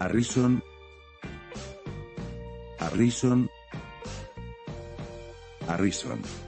Harrison. Harrison. Harrison.